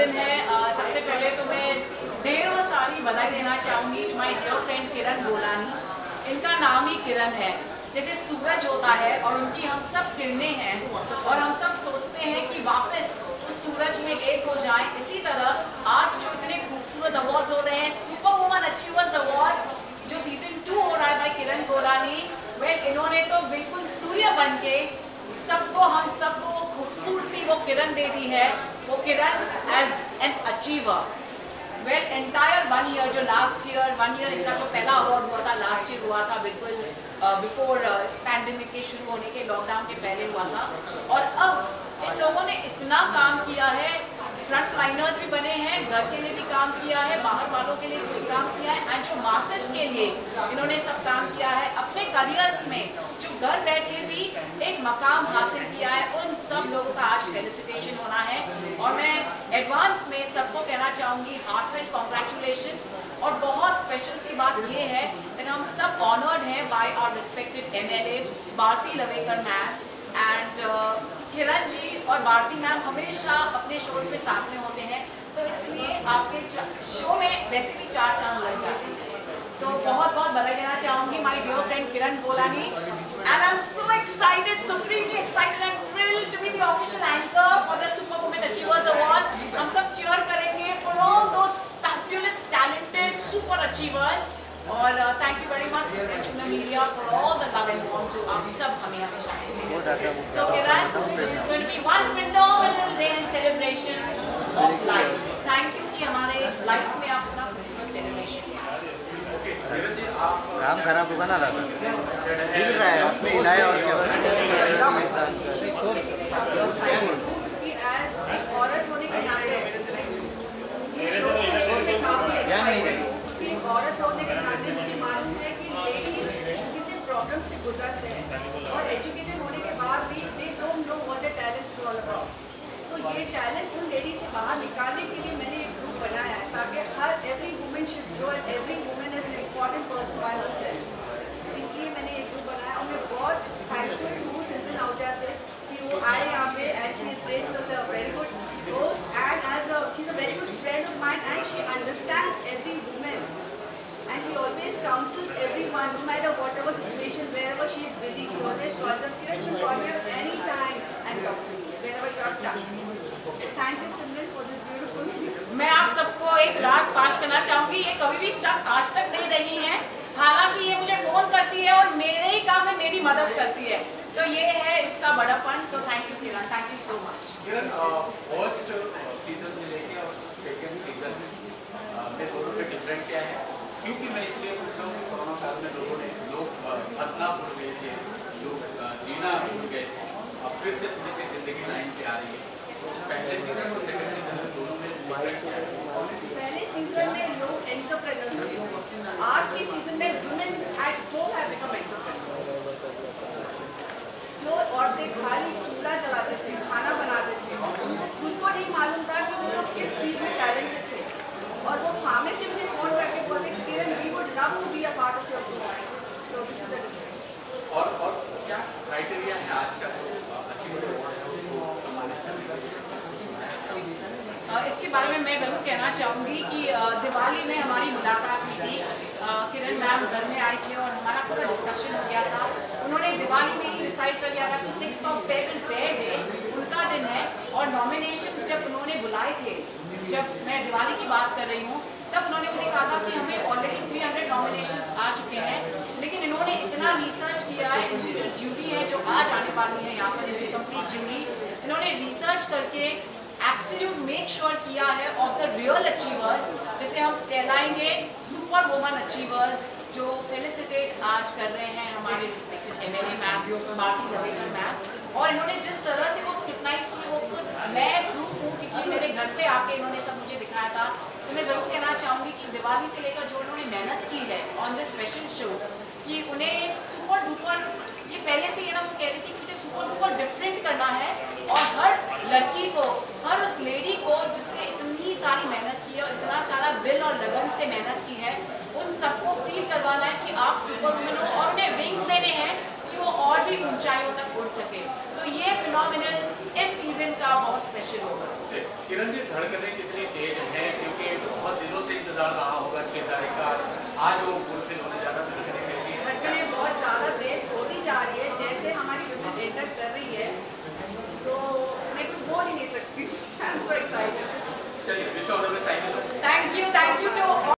दिन है। सबसे पहले तो मैं देर व सारी बधाई देना चाहूँगी to my dear friend Kiran Bolani इनका नाम ही किरण है। जैसे सूरज होता है और उनकी हम सब किरणें हैं और हम सब सोचते हैं कि वापस उस सूरज में एक हो जाए। इसी तरह आज जो इतने खूबसूरत अवार्ड हो रहे हैं सुपर वुमन अचीवर्स अवार्ड जो सीज़न टू हो रहा है किरण गोलानी वेल इन्होंने तो बिल्कुल सूर्य बन के सबको हम सबको वो खूबसूरती वो किरण दे दी है। वो Kiran as an achiever well entire one year जो लास्ट ईयर वन ईयर इनका जो पहला अवार्ड हुआ था लास्ट ईयर हुआ था, बिल्कुल बिफोर पैंडमिक के शुरू होने के लॉकडाउन के पहले हुआ था। और अब इन लोगों ने इतना काम किया है फ्रंट लाइनर्स भी बने हैं, घर के लिए भी काम किया है, बाहर वालों के लिए भी काम किया है एंड जो मासेस के लिए इन्होंने सब काम किया है, अपने करियर्स में जो घर बैठे मकाम हासिल किया है, उन सब लोगों का आज फेलिसिटेशन होना है। और मैं एडवांस में सबको कहना चाहूँगी हार्टफेल कॉन्ग्रेचुलेशन और बहुत स्पेशल सी बात ये है कि हम सब ऑनर्ड हैं by our respected M L A Bharti Lavekar ma'am and Kiran ji और भारती मैम हमेशा अपने शोज़ में साथ में होते हैं। तो इसलिए आपके शो में वैसे भी चार चाँद लग जाते हैं। बधाई देना चाहूँगी my dear friend Kiran Golani and I am so excited supremely excited and thrilled to be the official anchor for the super women achievers awards हम सब चीयर करेंगे for all those fabulous talented super achievers और thank you very much in the media for all the love and warm जो आप सब हमें हमेशा So Kiran, this is going to be one phenomenal day in celebration of lives. Thank you कि हमारे life में आप अपना क्रिसमस सेलिब्रेशन किया काम खराब होगा ना, दादा? हिल रहा है अपने हिलाए और क्या? गुजरते हैं। और एजुकेटेड होने के बाद भी they don't know what the talent is all about तो ये टैलेंट उन लेडीज़ से बाहर निकालने के लिए मैंने एक ग्रुप बनाया है ताकि हर every women should grow and every women is an important person by herself इसलिए मैंने एक ग्रुप बनाया और मैं बहुत थैंकफुल हूँ सिंधन आहूजा से कि वो आए यहाँ पे and she is placed as a very good host and as a she's a very good friend of mine and she understands every woman and she always counsels everyone no matter whatever situation wherever she is busy she always calls them Kiran you call me up any time and talk to me wherever you are stuck. Thank you Simran for this beautiful मैं आप सबको एक राज फाश करना चाहूँगी। ये कभी भी stuck आज तक नहीं रही है। हालाँकि ये मुझे फ़ोन करती है और मेरे ही काम में मेरी मदद करती है। तो ये है इसका बड़ापन so thank you Kiran thank you so much Kiran first season से लेके और सेकंड सीज़न में दोनों में डिफरेंट क्या है। क्योंकि मैं इसलिए पूछ रहा हूँ कि कोरोना काल में लोग फिर से थोड़ी सी ज़िंदगी लाइन पे आ रही है। पहले सीज़न और सेकंड सीज़न दोनों में पहले सीज़न में लोग एंटरप्रेनर्स थे। आज के सीज़न में women at home have become entrepreneurs जो औरतें खाली चूल्हा जलाते थे, खाना बनाते थे उनको खुद को नहीं मालूम था कि वो लोग किस चीज़ में टैलेंटेड थे। और वो सामने से मुझे फ़ोन करके बोलते, Kiran we would love to be a part of your group so this is the difference और और क्या क्राइटेरिया है आज का जो अचीवमेंट अवार्ड है उसको सम्मानित करने का अ, इसके बारे में मैं ज़रूर कहना चाहूँगी कि दिवाली में हमारी मुलाकात हुई थी। किरण मैम घर में आए थे और हमारा पूरा डिस्कशन हो गया था। उन्होंने दिवाली में ही डिसाइड कर लिया था कि six of fab is their day उनका दिन है और नॉमिनेशंस जब उन्होंने बुलाए थे, जब मैं दिवाली की बात कर रही हूँ, तब उन्होंने मुझे कहा था कि हमें ऑलरेडी 300 नॉमिनेशंस आ चुके हैं। लेकिन इन्होंने इतना रिसर्च किया है, इनकी जो ज्यूरी है, जो आज आने वाली है, यहाँ पर इनकी कंप्लीट ज्यूरी इन्होंने रिसर्च करके एब्सोल्यूट मेक श्योर किया है ऑफ़ द रियल अचीवर्स जिसे हम कहलाएँगे सुपर वुमन अचीवर्स जो फेलिसिटेट आज कर रहे हैं हमारे respected M L A ma'am Bharti Ravekar ma'am और इन्होंने जिस तरह से वो स्क्रिप्टाइज की, वो खुद मैं प्रूफ हूँ क्योंकि मेरे घर पे आके इन्होंने सब मुझे दिखाया था। तो मैं ज़रूर कहना चाहूँगी कि दिवाली से लेकर जो उन्होंने मेहनत की है ऑन दिस स्पेशल शो कि उन्हें सुपर डुपर पहले से ये ना वो कह रही थी कि मुझे सुपर डुपर डिफरेंट करना है और हर लड़की को, हर उस लेडी को जिसने इतनी सारी मेहनत की है और इतना सारा दिल और लगन से मेहनत की है, उन सबको फील करवाना है कि आप सुपर वुमेन हो और उन्हें विंग्स देने हैं कि वो और भी ऊंचाइयों तक उड़ सके। तो ये फिनोमिनल इस सीज़न का बहुत स्पेशल होगा। किरण जी धड़कने कितनी तेज है? क्योंकि बहुत दिनों से इंतज़ार रहा